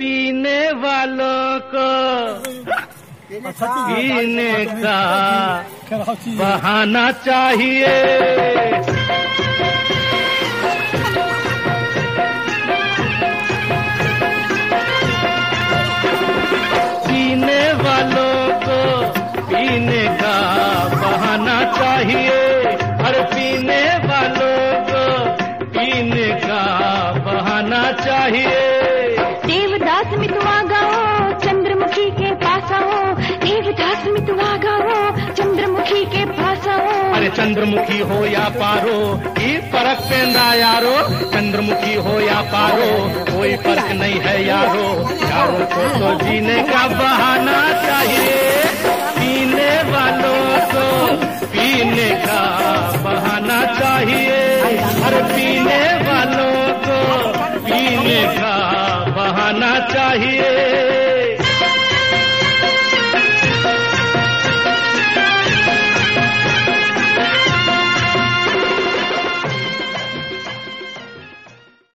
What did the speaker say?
पीने वालों को। पीने का बहाना चाहिए। पीने वालों को पीने का बहाना चाहिए। हर पीने वालों को पीने का बहाना चाहिए। चंद्रमुखी हो या पारो, की फ़र्क पेंदा यारो? चंद्रमुखी हो या पारो, कोई फ़र्क नहीं है यारो। यारो को तो जीने का बहाना चाहिए। पीने वालों को पीने का बहाना चाहिए। हर पीने वालों को पीने का बहाना चाहिए।